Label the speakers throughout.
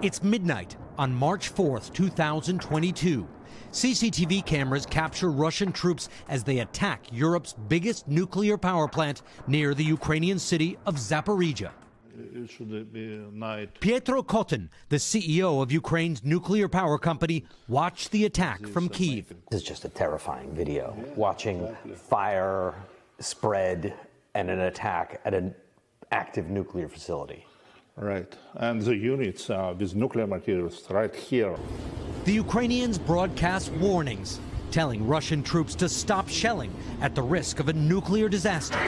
Speaker 1: It's midnight on March 4th, 2022. CCTV cameras capture Russian troops as they attack Europe's biggest nuclear power plant near the Ukrainian city of Zaporizhzhia.
Speaker 2: It should be night.
Speaker 1: Petro Kotin, the CEO of Ukraine's nuclear power company, watched the attack from Kiev.
Speaker 3: This is just a terrifying video. Watching fire spread and an attack at an active nuclear facility.
Speaker 2: Right. And the units uh, with nuclear materials right here.
Speaker 1: The Ukrainians broadcast warnings, telling Russian troops to stop shelling at the risk of a nuclear disaster.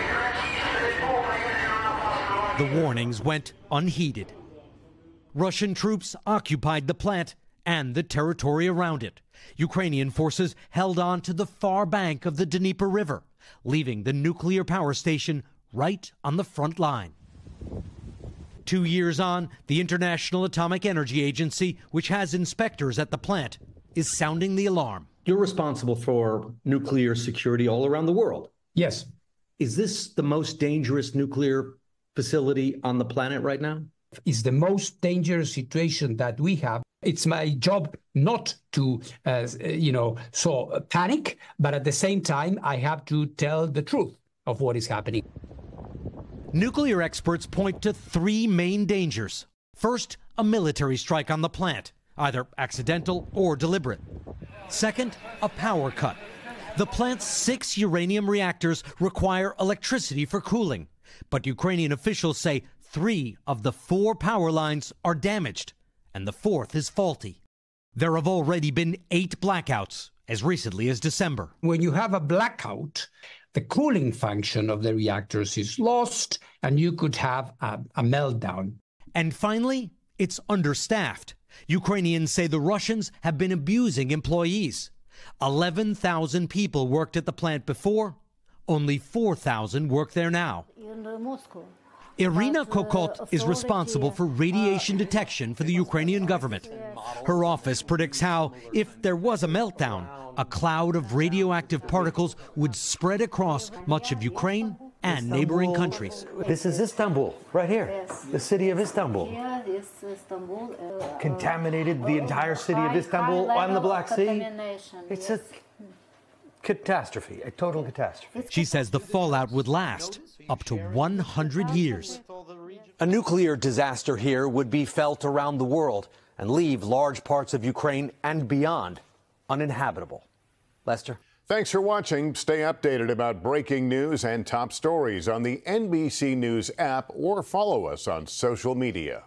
Speaker 1: The warnings went unheeded. Russian troops occupied the plant and the territory around it. Ukrainian forces held on to the far bank of the Dnieper River, leaving the nuclear power station right on the front line. Two years on, the International Atomic Energy Agency, which has inspectors at the plant, is sounding the alarm.
Speaker 4: You're responsible for nuclear security all around the world.
Speaker 5: Yes.
Speaker 4: Is this the most dangerous nuclear facility on the planet right now?
Speaker 5: It's the most dangerous situation that we have. It's my job not to, uh, you know, sow panic, but at the same time, I have to tell the truth of what is happening.
Speaker 1: Nuclear experts point to three main dangers. First, a military strike on the plant, either accidental or deliberate. Second, a power cut. The plant's six uranium reactors require electricity for cooling, but Ukrainian officials say three of the four power lines are damaged, and the fourth is faulty. There have already been eight blackouts as recently as December.
Speaker 5: When you have a blackout, the cooling function of the reactors is lost, and you could have a, a meltdown.
Speaker 1: And finally, it's understaffed. Ukrainians say the Russians have been abusing employees. 11,000 people worked at the plant before, only 4,000 work there now.
Speaker 6: In Moscow.
Speaker 1: Irina
Speaker 6: uh,
Speaker 1: Kokot is responsible for radiation detection for the Ukrainian government. Her office predicts how, if there was a meltdown, a cloud of radioactive particles would spread across much of Ukraine and neighboring countries.
Speaker 3: This is Istanbul, right here.
Speaker 6: Yes.
Speaker 3: The city of Istanbul.
Speaker 6: Here is Istanbul. Uh,
Speaker 3: Contaminated the entire city of Istanbul
Speaker 6: high
Speaker 3: on the Black Sea. It's
Speaker 6: yes.
Speaker 3: a catastrophe, a total catastrophe.
Speaker 1: She says the fallout would last up to 100 years.
Speaker 3: A nuclear disaster here would be felt around the world and leave large parts of Ukraine and beyond uninhabitable. Lester?
Speaker 7: Thanks for watching. Stay updated about breaking news and top stories on the NBC News app or follow us on social media.